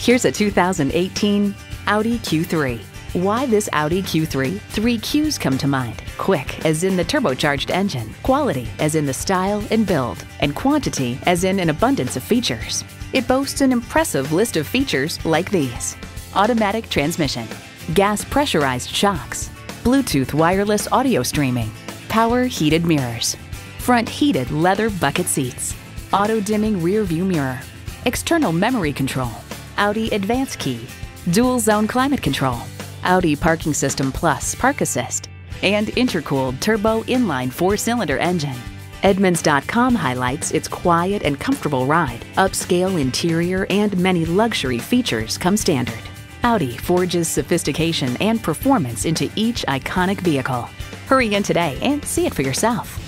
Here's a 2018 Audi Q3. Why this Audi Q3? Three Q's come to mind. Quick, as in the turbocharged engine, quality, as in the style and build, and quantity, as in an abundance of features. It boasts an impressive list of features like these. Automatic transmission, gas pressurized shocks, Bluetooth wireless audio streaming, power heated mirrors, front heated leather bucket seats, auto dimming rear view mirror, external memory control, Audi Advance Key, dual zone climate control, Audi Parking System Plus Park Assist, and intercooled turbo inline four cylinder engine. Edmunds.com highlights its quiet and comfortable ride, upscale interior, and many luxury features come standard. Audi forges sophistication and performance into each iconic vehicle. Hurry in today and see it for yourself.